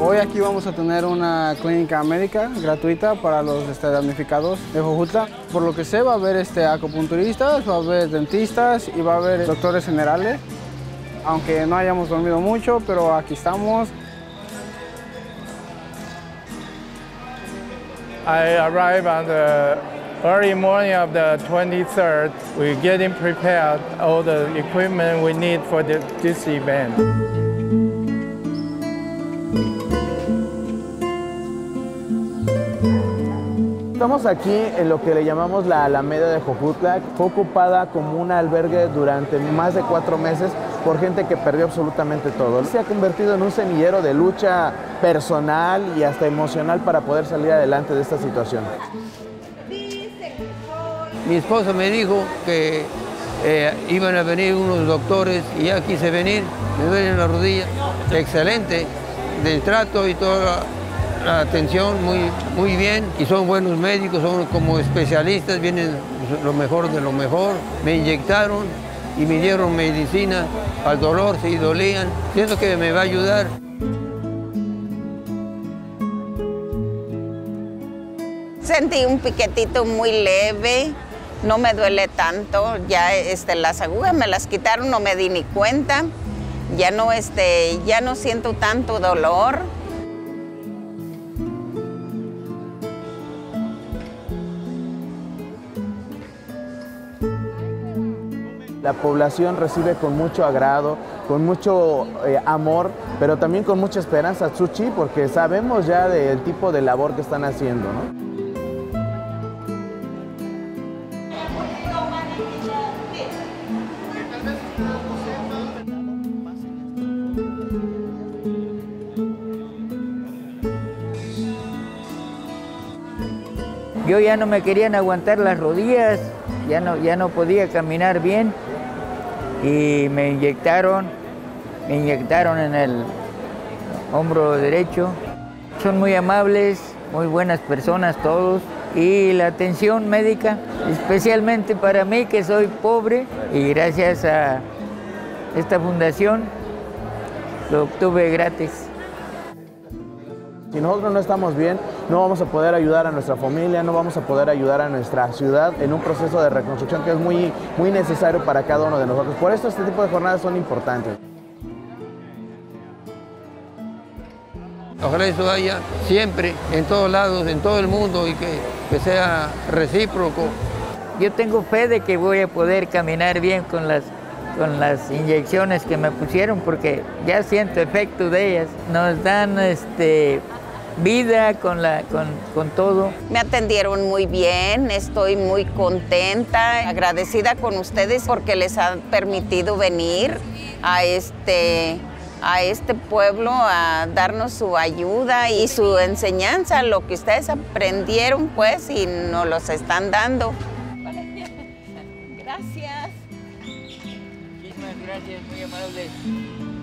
Hoy aquí vamos a tener una clínica médica gratuita para los este, damnificados de Jojutla. Por lo que sé, va a haber este, acupunturistas, va a haber dentistas y va a haber doctores generales. Aunque no hayamos dormido mucho, pero aquí estamos. I arrived on the early morning of the 23rd. We're getting prepared all the equipment we need for the, this event. Estamos aquí en lo que le llamamos la Alameda de Jojutla. Fue ocupada como un albergue durante más de cuatro meses por gente que perdió absolutamente todo. Se ha convertido en un semillero de lucha personal y hasta emocional para poder salir adelante de esta situación. Mi esposa me dijo que eh, iban a venir unos doctores y ya quise venir, me duelen las rodillas. Excelente, del trato y toda la atención muy, muy bien y son buenos médicos, son como especialistas, vienen lo mejor de lo mejor. Me inyectaron y me dieron medicina al dolor si dolían. Siento que me va a ayudar. Sentí un piquetito muy leve, no me duele tanto, ya este, las agujas me las quitaron, no me di ni cuenta, ya no, este, ya no siento tanto dolor. La población recibe con mucho agrado, con mucho eh, amor, pero también con mucha esperanza a Tsuchi porque sabemos ya del tipo de labor que están haciendo. ¿no? Yo ya no me querían aguantar las rodillas, ya no, ya no podía caminar bien y me inyectaron, me inyectaron en el hombro derecho. Son muy amables, muy buenas personas todos y la atención médica, especialmente para mí que soy pobre y gracias a esta fundación lo obtuve gratis. Si nosotros no estamos bien, no vamos a poder ayudar a nuestra familia, no vamos a poder ayudar a nuestra ciudad en un proceso de reconstrucción que es muy, muy necesario para cada uno de nosotros. Por eso este tipo de jornadas son importantes. Ojalá eso haya siempre, en todos lados, en todo el mundo y que, que sea recíproco. Yo tengo fe de que voy a poder caminar bien con las con las inyecciones que me pusieron porque ya siento efecto de ellas. Nos dan este vida, con, la, con, con, todo. Me atendieron muy bien, estoy muy contenta, agradecida con ustedes porque les han permitido venir a este, a este pueblo a darnos su ayuda y su enseñanza, lo que ustedes aprendieron pues y nos los están dando. Gracias. Muchísimas gracias, muy amables.